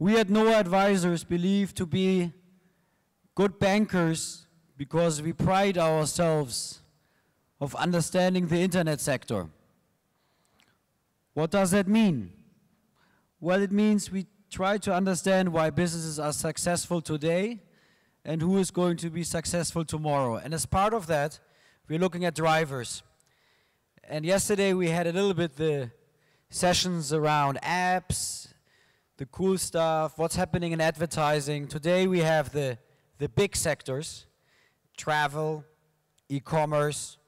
we at Noah Advisors believe to be good bankers because we pride ourselves of understanding the internet sector. What does that mean? Well, it means we try to understand why businesses are successful today and who is going to be successful tomorrow. And as part of that, we're looking at drivers. And yesterday we had a little bit the sessions around apps, the cool stuff, what's happening in advertising. Today we have the, the big sectors, travel, e-commerce,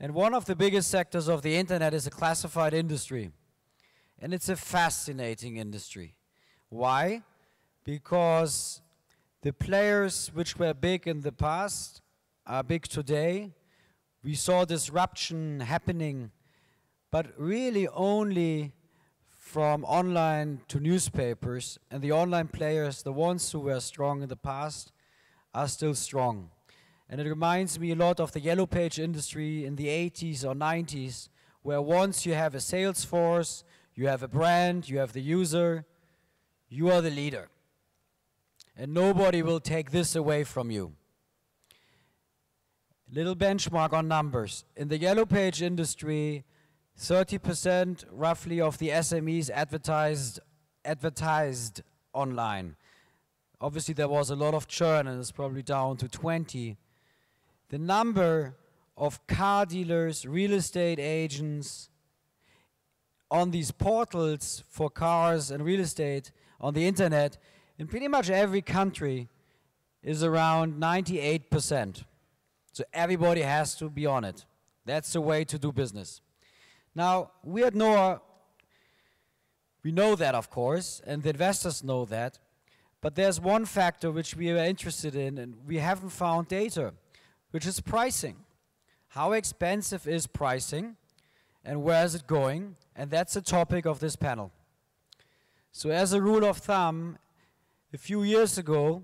and one of the biggest sectors of the internet is a classified industry. And it's a fascinating industry. Why? Because the players which were big in the past are big today. We saw disruption happening, but really only from online to newspapers. And the online players, the ones who were strong in the past, are still strong. And it reminds me a lot of the yellow page industry in the 80s or 90s, where once you have a sales force, you have a brand, you have the user, you are the leader. And nobody will take this away from you. Little benchmark on numbers. In the yellow page industry, 30% roughly of the SMEs advertised, advertised online. Obviously there was a lot of churn and it's probably down to 20. The number of car dealers, real estate agents on these portals for cars and real estate on the internet in pretty much every country is around 98%. So everybody has to be on it. That's the way to do business. Now, we at Noah, we know that, of course, and the investors know that, but there's one factor which we are interested in, and we haven't found data, which is pricing. How expensive is pricing, and where is it going? And that's the topic of this panel. So as a rule of thumb, a few years ago,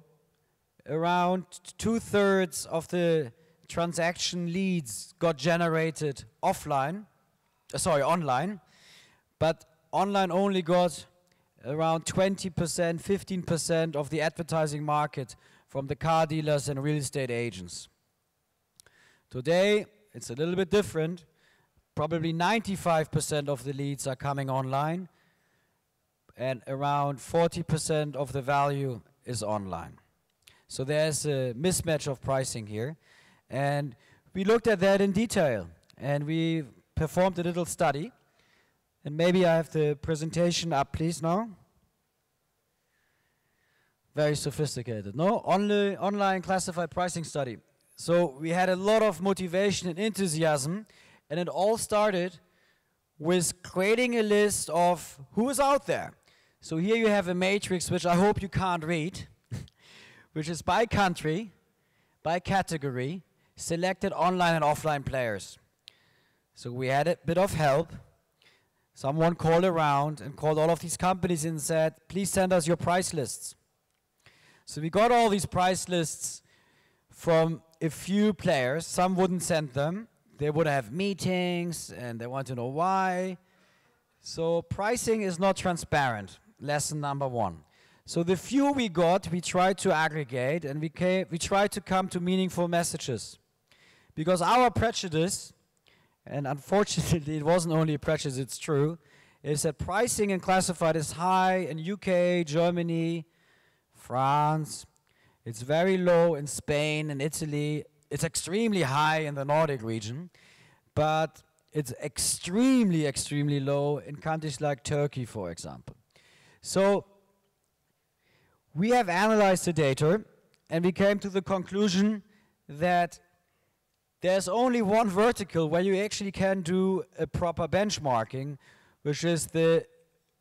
around two-thirds of the transaction leads got generated offline, Uh, sorry, online, but online only got around 20%, 15% of the advertising market from the car dealers and real estate agents. Today, it's a little bit different. Probably 95% of the leads are coming online, and around 40% of the value is online. So there's a mismatch of pricing here. And we looked at that in detail and we performed a little study. And maybe I have the presentation up, please, now. Very sophisticated. No, only online classified pricing study. So we had a lot of motivation and enthusiasm, and it all started with creating a list of who is out there. So here you have a matrix which I hope you can't read, which is by country, by category, selected online and offline players. So we had a bit of help. Someone called around and called all of these companies and said, please send us your price lists. So we got all these price lists from a few players. Some wouldn't send them. They would have meetings and they want to know why. So pricing is not transparent. Lesson number one. So the few we got, we tried to aggregate and we, came, we tried to come to meaningful messages. Because our prejudice, and unfortunately it wasn't only prejudice, it's true, is that pricing in classified is high in UK, Germany, France. It's very low in Spain and Italy. It's extremely high in the Nordic region, but it's extremely, extremely low in countries like Turkey, for example. So we have analyzed the data and we came to the conclusion that there's only one vertical where you actually can do a proper benchmarking, which is the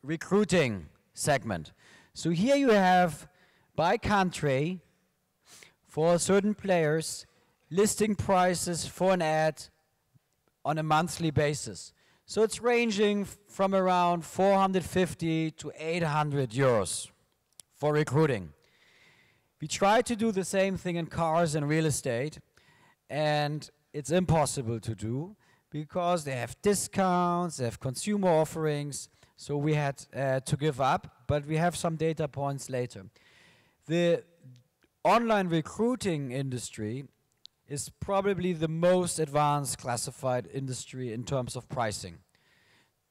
recruiting segment. So here you have, by country, for certain players, listing prices for an ad on a monthly basis. So it's ranging from around 450 to 800 euros for recruiting. We try to do the same thing in cars and real estate, and it's impossible to do because they have discounts, they have consumer offerings. So we had uh, to give up, but we have some data points later. The online recruiting industry is probably the most advanced classified industry in terms of pricing.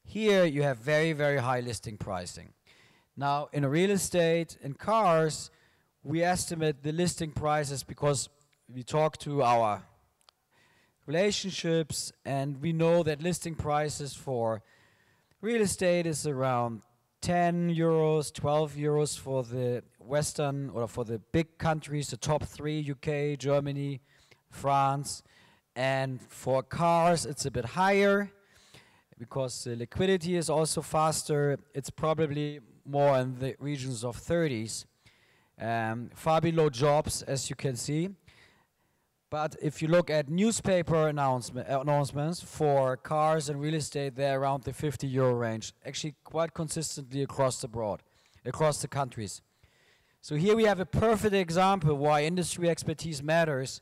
Here you have very, very high listing pricing. Now, in real estate and cars, we estimate the listing prices because we talk to our relationships and we know that listing prices for real estate is around 10 euros, 12 euros for the Western or for the big countries, the top three UK, Germany, France. And for cars, it's a bit higher because the liquidity is also faster. It's probably more in the regions of 30s, um, far below jobs, as you can see. But if you look at newspaper announcement, announcements for cars and real estate, they're around the 50 euro range, actually quite consistently across the board, across the countries. So here we have a perfect example why industry expertise matters,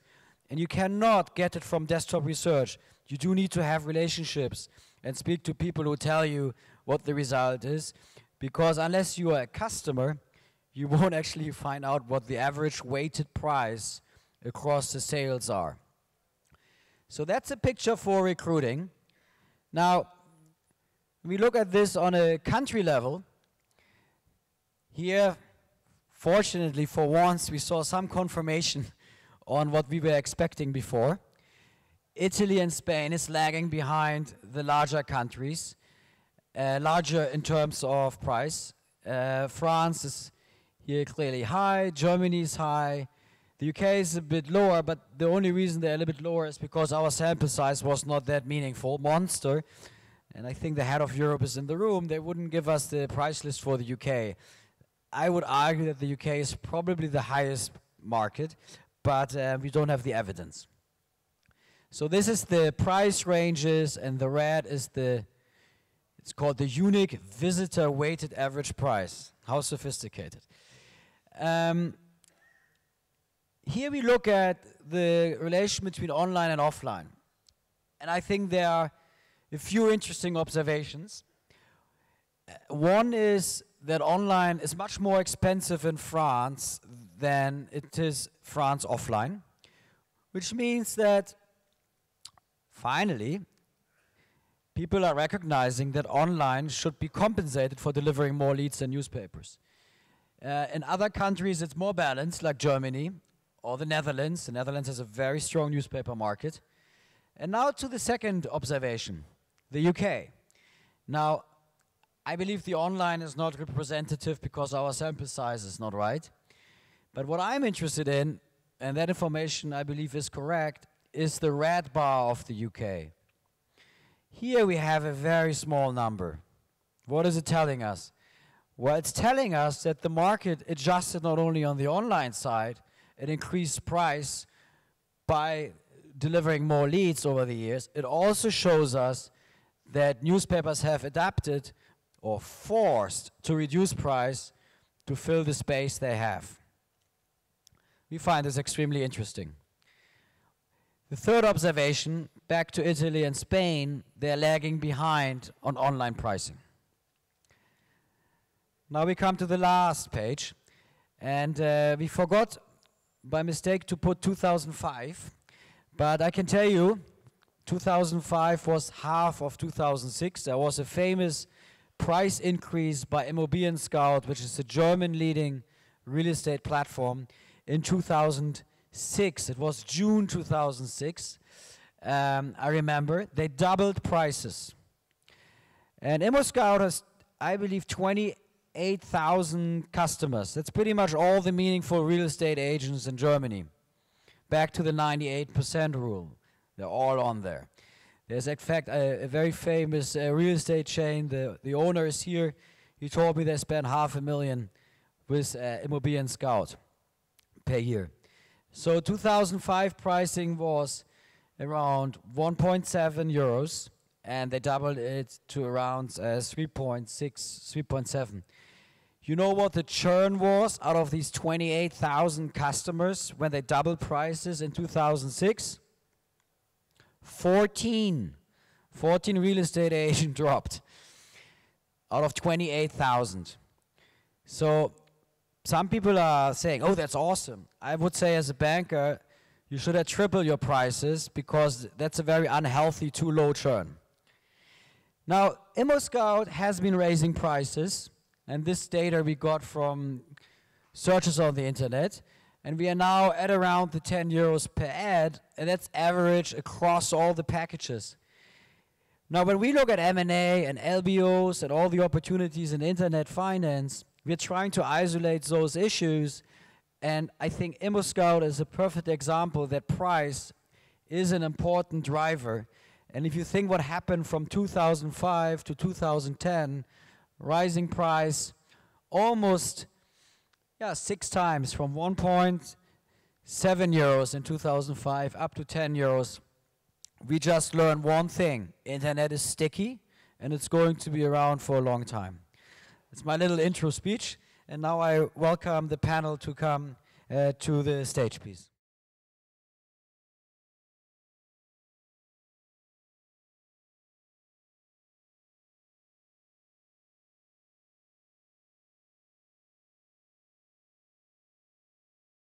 and you cannot get it from desktop research. You do need to have relationships and speak to people who tell you what the result is, because unless you are a customer, you won't actually find out what the average weighted price across the sales are. So that's a picture for recruiting. Now, we look at this on a country level. Here, fortunately for once, we saw some confirmation on what we were expecting before. Italy and Spain is lagging behind the larger countries, uh, larger in terms of price. Uh, France is here clearly high, Germany is high, the UK is a bit lower, but the only reason they're a little bit lower is because our sample size was not that meaningful. Monster, and I think the head of Europe is in the room, they wouldn't give us the price list for the UK. I would argue that the UK is probably the highest market, but uh, we don't have the evidence. So this is the price ranges, and the red is the, it's called the unique visitor weighted average price. How sophisticated. Um, here we look at the relation between online and offline. And I think there are a few interesting observations. Uh, one is that online is much more expensive in France than it is France offline, which means that finally people are recognizing that online should be compensated for delivering more leads than newspapers. Uh, in other countries, it's more balanced, like Germany, or the Netherlands. The Netherlands has a very strong newspaper market. And now to the second observation, the UK. Now, I believe the online is not representative because our sample size is not right. But what I'm interested in, and that information I believe is correct, is the red bar of the UK. Here we have a very small number. What is it telling us? Well, it's telling us that the market adjusted not only on the online side, an increased price by delivering more leads over the years, it also shows us that newspapers have adapted or forced to reduce price to fill the space they have. We find this extremely interesting. The third observation, back to Italy and Spain, they're lagging behind on online pricing. Now we come to the last page, and uh, we forgot by mistake to put 2005, but I can tell you 2005 was half of 2006. There was a famous price increase by Immobilien Scout, which is the German leading real estate platform, in 2006. It was June 2006. Um, I remember they doubled prices. And ImmoScout has, I believe, 20 8,000 customers. That's pretty much all the meaningful real estate agents in Germany. Back to the 98% rule. They're all on there. There's, in fact, a, a very famous uh, real estate chain. The, the owner is here. He told me they spend half a million with uh, Immobilien Scout per year. So 2005 pricing was around 1.7 euros and they doubled it to around uh, 3.6, 3.7. You know what the churn was out of these 28,000 customers when they doubled prices in 2006? 14. 14 real estate agent dropped out of 28,000. So some people are saying, oh, that's awesome. I would say as a banker, you should have tripled your prices because that's a very unhealthy too low churn. Now, ImmoScout has been raising prices, and this data we got from searches on the internet, and we are now at around the 10 euros per ad, and that's average across all the packages. Now, when we look at M&A and LBOs and all the opportunities in internet finance, we're trying to isolate those issues, and I think ImmoScout is a perfect example that price is an important driver. And if you think what happened from 2005 to 2010, rising price almost yeah, six times from 1.7 euros in 2005 up to 10 euros. We just learned one thing. Internet is sticky and it's going to be around for a long time. It's my little intro speech. And now I welcome the panel to come uh, to the stage, please.